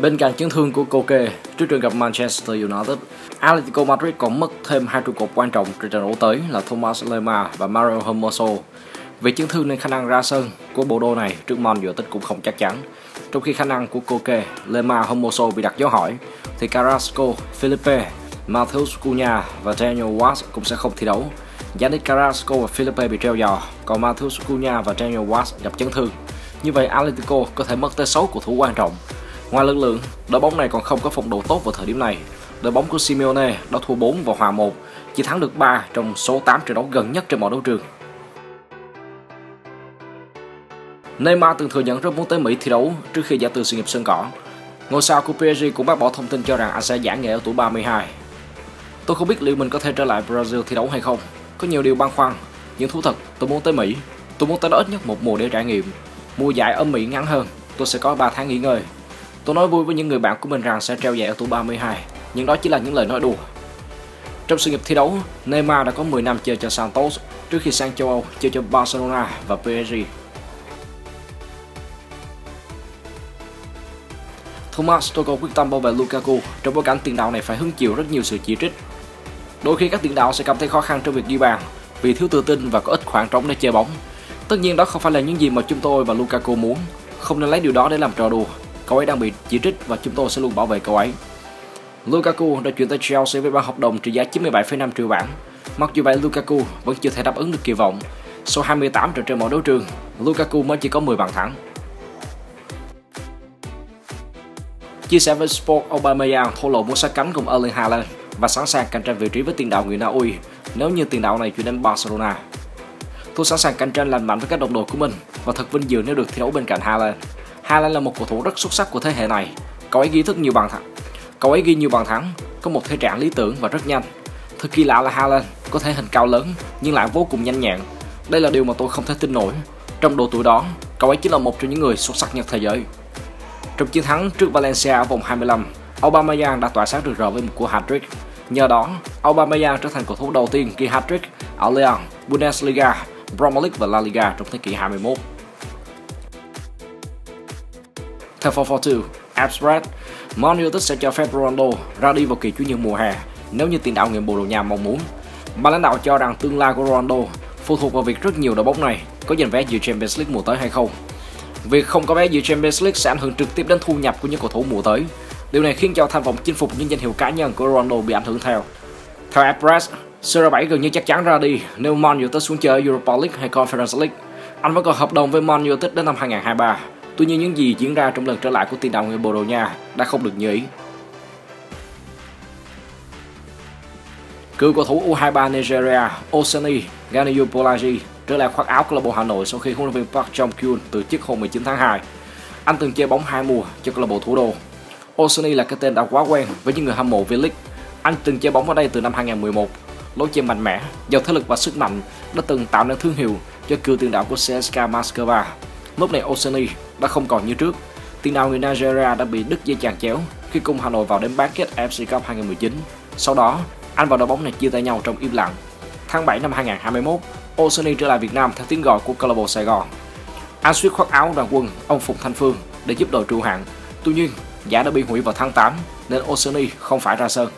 Bên cạnh chấn thương của Koke trước trận gặp Manchester United, Atletico Madrid còn mất thêm hai trụ cột quan trọng trên trận đấu tới là Thomas Lemar và Mario Hermoso. Vì chấn thương nên khả năng ra sân của bộ đôi này trước Man United cũng không chắc chắn. Trong khi khả năng của Koke, Lemar Hermoso bị đặt dấu hỏi, thì Carrasco, Felipe, Matheus Cunha và Daniel Watts cũng sẽ không thi đấu. Yannick Carrasco và Felipe bị treo giò, còn Matheus Cunha và Daniel Watts gặp chấn thương. Như vậy Atletico có thể mất tới 6 cầu thủ quan trọng Ngoài lực lượng, đội bóng này còn không có phong độ tốt vào thời điểm này. Đội bóng của Simeone đã thua 4 và hòa 1, chỉ thắng được 3 trong số 8 trận đấu gần nhất trên mọi đấu trường. Neymar từng thừa nhận rất muốn tới Mỹ thi đấu trước khi giải từ sự nghiệp sân cỏ. Ngôi sao của PSG cũng bác bỏ thông tin cho rằng anh sẽ giải nghệ ở tuổi 32. Tôi không biết liệu mình có thể trở lại Brazil thi đấu hay không. Có nhiều điều băn khoăn, nhưng thú thật tôi muốn tới Mỹ. Tôi muốn tới đó ít nhất một mùa để trải nghiệm. Mùa giải ở Mỹ ngắn hơn, tôi sẽ có 3 tháng nghỉ ngơi Tôi nói vui với những người bạn của mình rằng sẽ treo giải ở tuổi 32, nhưng đó chỉ là những lời nói đùa. Trong sự nghiệp thi đấu, Neymar đã có 10 năm chơi cho Santos trước khi sang châu Âu chơi cho Barcelona và PSG. Thomas Tuchel quyết tâm bảo vệ Lukaku trong bối cảnh tiền đạo này phải hứng chịu rất nhiều sự chỉ trích. Đôi khi các tiền đạo sẽ cảm thấy khó khăn trong việc ghi bàn vì thiếu tự tin và có ít khoảng trống để chơi bóng. Tất nhiên đó không phải là những gì mà chúng tôi và Lukaku muốn, không nên lấy điều đó để làm trò đùa Cậu ấy đang bị chỉ trích và chúng tôi sẽ luôn bảo vệ cậu ấy. Lukaku đã chuyển tới Chelsea với bản hợp đồng trị giá 97,5 triệu bảng. Mặc dù vậy, Lukaku vẫn chưa thể đáp ứng được kỳ vọng. Sau 28 trận trên mọi đấu trường, Lukaku mới chỉ có 10 bàn thắng. Chia sẻ với Sport, Aubameyang thổ lộ muốn sát cánh cùng Erling Haaland và sẵn sàng cạnh tranh vị trí với tiền đạo người Na Uy nếu như tiền đạo này chuyển đến Barcelona. Tôi sẵn sàng cạnh tranh lành mạnh với các đồng đội của mình và thật vinh dự nếu được thi đấu bên cạnh Haaland. Haaland là một cầu thủ rất xuất sắc của thế hệ này. Cậu ấy ghi rất nhiều bàn thắng. Cậu ấy ghi nhiều bàn thắng, có một thể trạng lý tưởng và rất nhanh. Thật kỳ lạ là Haaland có thể hình cao lớn nhưng lại vô cùng nhanh nhẹn. Đây là điều mà tôi không thể tin nổi. Trong độ tuổi đó, cậu ấy chính là một trong những người xuất sắc nhất thế giới. Trong chiến thắng trước Valencia ở vòng 25, Aubameyang đã tỏa sáng rực rỡ với một cú hat-trick. Nhờ đó, Aubameyang trở thành cầu thủ đầu tiên ghi hat-trick ở Lyon, Bundesliga, Premier League và La Liga trong thế kỷ 21. Theo 442, Abstract, Man United sẽ cho phép Ronaldo ra đi vào kỳ chuyển nhượng mùa hè nếu như tiền đạo người Bồ Đào Nha mong muốn. Ban lãnh đạo cho rằng tương lai của Ronaldo phụ thuộc vào việc rất nhiều đội bóng này có giành vé dự Champions League mùa tới hay không. Việc không có vé dự Champions League sẽ ảnh hưởng trực tiếp đến thu nhập của những cầu thủ mùa tới. Điều này khiến cho tham vọng chinh phục những danh hiệu cá nhân của Ronaldo bị ảnh hưởng theo. Theo Abstract, CR7 gần như chắc chắn ra đi nếu Man United xuống chơi Europa League hay Conference League. Anh vẫn còn hợp đồng với Man United đến năm 2023 Tuy nhiên những gì diễn ra trong lần trở lại của tiền đạo người Bồ Đào Nha đã không được như ý. Cựu cầu thủ U23 Nigeria Osani Ganiyu Bolaji trở lại khoác áo câu lạc bộ Hà Nội sau khi huấn luyện viên Park Jong-kyun từ chức hôm 19 tháng 2. Anh từng chơi bóng hai mùa cho câu lạc bộ thủ đô. Osani là cái tên đã quá quen với những người hâm mộ V-League. Anh từng chơi bóng ở đây từ năm 2011. Lối chơi mạnh mẽ, giàu thể lực và sức mạnh đã từng tạo nên thương hiệu cho cựu tiền đạo của CSKA Moscow Lúc này Osani đã không còn như trước. Tiền đạo người Nigeria đã bị đứt dây chằng chéo khi cùng Hà Nội vào đến bán kết AFC Cup 2019. Sau đó, anh và đội bóng này chia tay nhau trong im lặng. Tháng 7 năm 2021, Osani trở lại Việt Nam theo tiếng gọi của câu lạc bộ Sài Gòn. Anh suýt khoác áo đoàn quân ông Phùng Thanh Phương để giúp đội trụ hạng. Tuy nhiên, giải đã bị hủy vào tháng 8 nên Osani không phải ra sân.